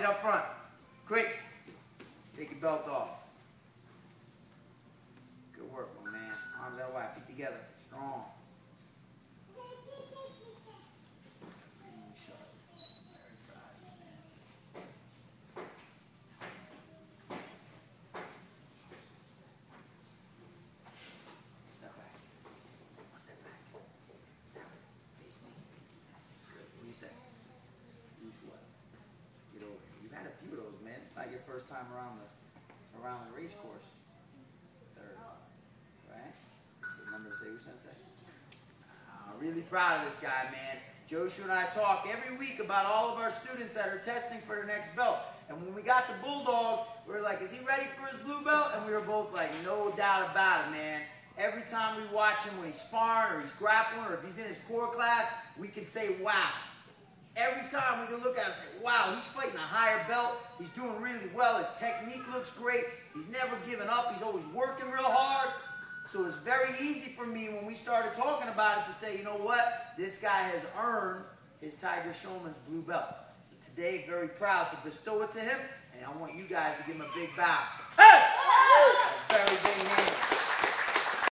Get up front. Quick. Take your belt off. Good work, my man. Arms out wide. Feet together. Strong. Step back. One step back. Now, face me. Good. What do you say? Use what? Get over here. You've had a few of those, man. It's not your first time around the around the race course. Third. Right? Remember to say what you say? I'm really proud of this guy, man. Joshua and I talk every week about all of our students that are testing for their next belt. And when we got the Bulldog, we were like, is he ready for his blue belt? And we were both like, no doubt about it, man. Every time we watch him when he's sparring or he's grappling or if he's in his core class, we can say, wow. Every time we can look at him and say, wow, he's fighting a higher belt. He's doing really well. His technique looks great. He's never giving up. He's always working real hard. So it's very easy for me when we started talking about it to say, you know what? This guy has earned his Tiger Schulmann's blue belt. Today, very proud to bestow it to him, and I want you guys to give him a big bow. Yes!